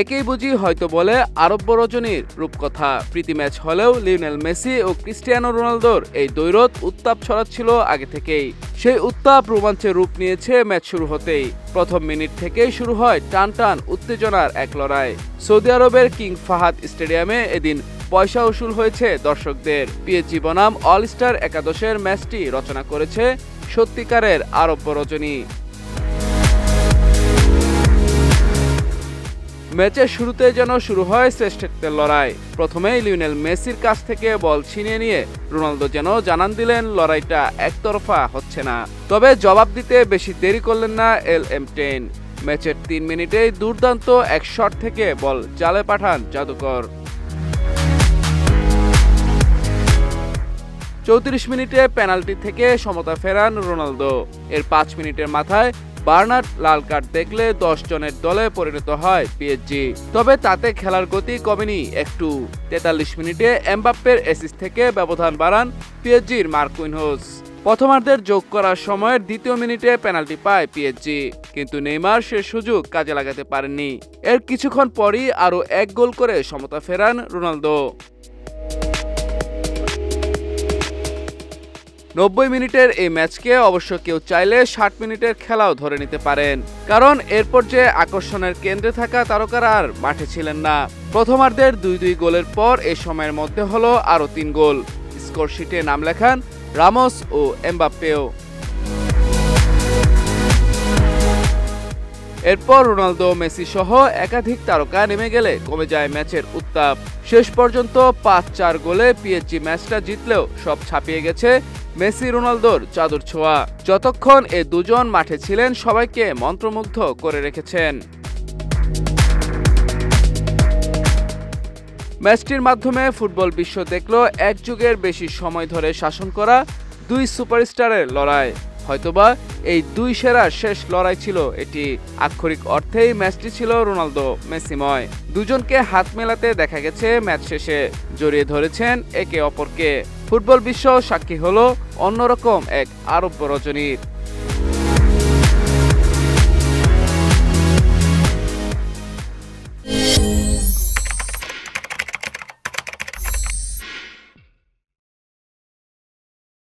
একেই বুঝি হয়তো বলে আরব্য রজনীর রূপকথা। প্রীতি ম্যাচ হলেও লিওনেল মেসি ও ক্রিস্টিয়ানো রোনালদোর এই দৈরত উত্তাপ ছড়াচ্ছিল আগে থেকেই। সেই উত্তাপ রোমাঞ্চের রূপ নিয়েছে ম্যাচ শুরু হতেই। প্রথম মিনিট থেকেই শুরু হয় টান টান উত্তেজনার এক লড়াই। সৌদি আরবের কিং ফাহাদ স্টেডিয়ামে এদিন পয়সা উসুল হয়েছে দর্শকদের। পিএসজি বনাম অল স্টার একাদশের ম্যাচটি রচনা করেছে সত্যিকারের আরব্য রজনী। ম্যাচের শুরুতে যেন শুরু হয় শ্রেষ্ঠত্বের লড়াই। প্রথমেই লিওনেল মেসির কাছ থেকে বল ছিনিয়ে নিয়ে রোনালদো যেন জানান দিলেন, লড়াইটা একতরফা হচ্ছে না। তবে জবাব দিতে বেশি দেরি করলেন না এল এম টেন। ম্যাচের তিন মিনিটেই দুর্দান্ত এক শট থেকে বল জালে পাঠান জাদুকর। চৌত্রিশ মিনিটে পেনাল্টি থেকে সমতা ফেরান রোনালদো। এর পাঁচ মিনিটের মাথায় বার্নার্ড লাল কার্ড দেখলে দশ জনের দলে পরিণত হয় পিএসজি তবে তাতে খেলার গতি কমেনি। একটু তেতাল্লিশ মিনিটে এমবাপ্পের এসিস থেকে ব্যবধান বাড়ান পিএসজির মার্কুইনহোস প্রথমার্ধের যোগ করার সময়ের দ্বিতীয় মিনিটে পেনাল্টি পায় পিএসজি কিন্তু নেইমার সে সুযোগ কাজে লাগাতে পারেননি। এর কিছুক্ষণ পরই আরও এক গোল করে সমতা ফেরান রোনালদো। নব্বই মিনিটের এই ম্যাচকে অবশ্য কেউ চাইলে ষাট মিনিটের খেলাও ধরে নিতে পারেন। কারণ এরপর যে আকর্ষণের কেন্দ্রে থাকা তারকারা আর মাঠে ছিলেন না। প্রথমার্ধের দুই দুই গোলের পর এ সময়ের মধ্যে হলো আরও তিন গোল। স্কোর শিটে নাম লেখান রামোস ও এমবাপ্পেও। এরপর রোনালদো, মেসি সহ একাধিক তারকা নেমে গেলে কমে যায় ম্যাচের উত্তাপ। শেষ পর্যন্ত পাঁচ চার গোলে পিএসজি ম্যাচটা জিতলেও সব ছাপিয়ে গেছে মেসি, রোনালদোর চাদর ছোঁয়া। যতক্ষণ এ দুজন মাঠে ছিলেন, সবাইকে মন্ত্রমুগ্ধ করে রেখেছেন। ম্যাচটির মাধ্যমে ফুটবল বিশ্ব দেখল, এক যুগের বেশি সময় ধরে শাসন করা দুই সুপারস্টারের লড়াই। হয়তোবা এই দুই সেরার শেষ লড়াই ছিল এটি। আক্ষরিক অর্থেই ম্যাচটি ছিল রোনালদো, মেসিময়। দুজনকে হাত মেলাতে দেখা গেছে ম্যাচ শেষে। জড়িয়ে ধরেছেন একে অপরকে। ফুটবল বিশ্ব সাক্ষী হল অন্যরকম এক আরব্য রজনীর।